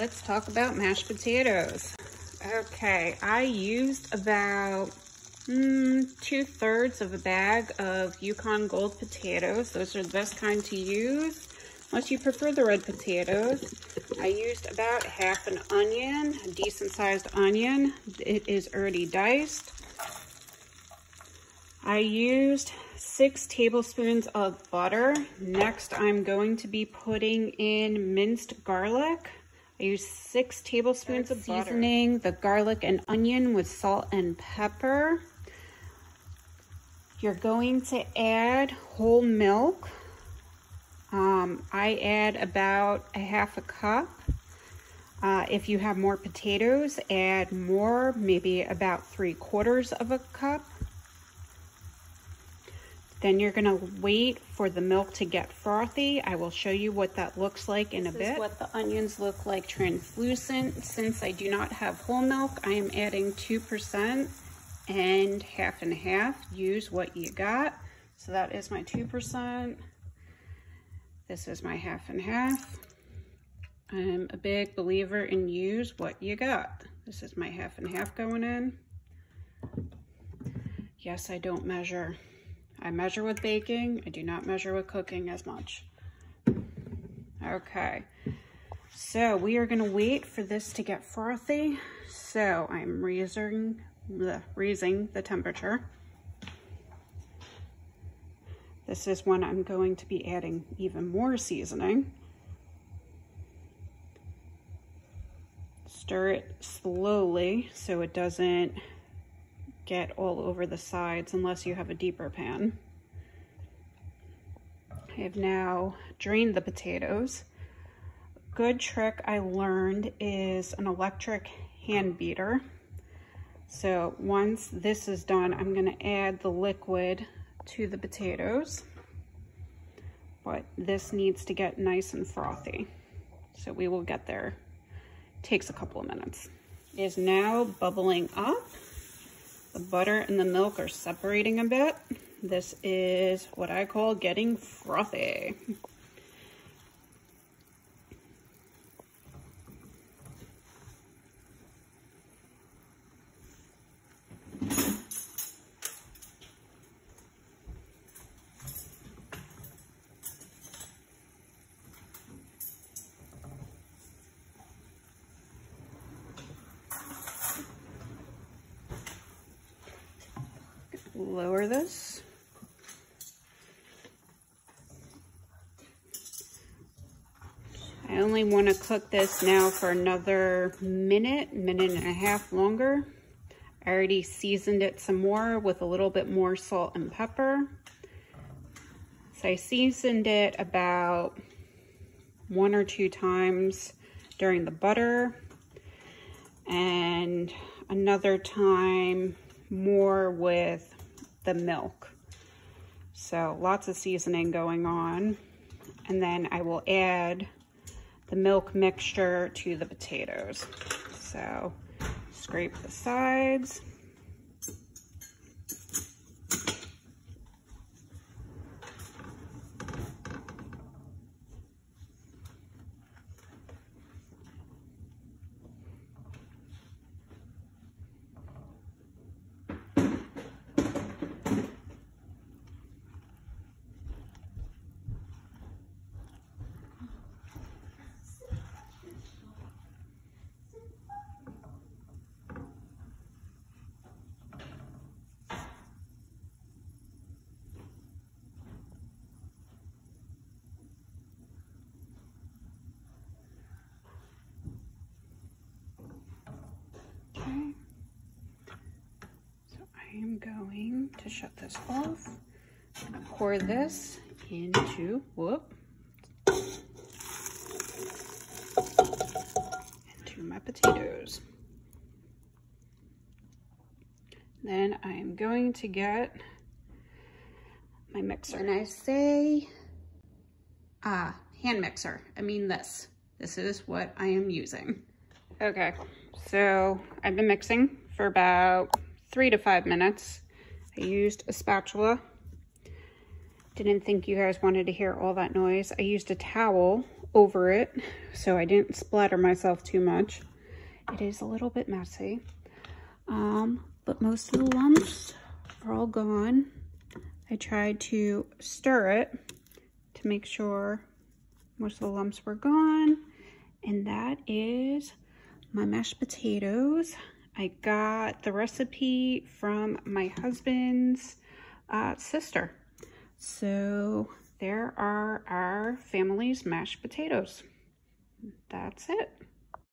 Let's talk about mashed potatoes. Okay, I used about mm, two thirds of a bag of Yukon Gold potatoes. Those are the best kind to use, unless you prefer the red potatoes. I used about half an onion, a decent sized onion. It is already diced. I used six tablespoons of butter. Next, I'm going to be putting in minced garlic. I use six tablespoons of seasoning butter. the garlic and onion with salt and pepper. You're going to add whole milk. Um, I add about a half a cup. Uh, if you have more potatoes, add more, maybe about three quarters of a cup. Then you're gonna wait for the milk to get frothy. I will show you what that looks like in this a bit. what the onions look like translucent. Since I do not have whole milk, I am adding 2% and half and half. Use what you got. So that is my 2%. This is my half and half. I'm a big believer in use what you got. This is my half and half going in. Yes, I don't measure. I measure with baking. I do not measure with cooking as much. Okay. So we are going to wait for this to get frothy. So I'm raising the, raising the temperature. This is when I'm going to be adding even more seasoning. Stir it slowly so it doesn't get all over the sides unless you have a deeper pan. I have now drained the potatoes. Good trick I learned is an electric hand beater. So once this is done, I'm gonna add the liquid to the potatoes, but this needs to get nice and frothy. So we will get there. Takes a couple of minutes. It is now bubbling up. The butter and the milk are separating a bit. This is what I call getting frothy. Lower this. I only want to cook this now for another minute, minute and a half longer. I already seasoned it some more with a little bit more salt and pepper. So I seasoned it about one or two times during the butter and another time more with the milk. So lots of seasoning going on. And then I will add the milk mixture to the potatoes. So scrape the sides. Am going to shut this off. I'm pour this into, whoop, into my potatoes. Then I'm going to get my mixer. And I say, ah, hand mixer, I mean this. This is what I am using. Okay, so I've been mixing for about three to five minutes. I used a spatula. Didn't think you guys wanted to hear all that noise. I used a towel over it so I didn't splatter myself too much. It is a little bit messy, um, but most of the lumps are all gone. I tried to stir it to make sure most of the lumps were gone. And that is my mashed potatoes. I got the recipe from my husband's uh, sister. So there are our family's mashed potatoes. That's it.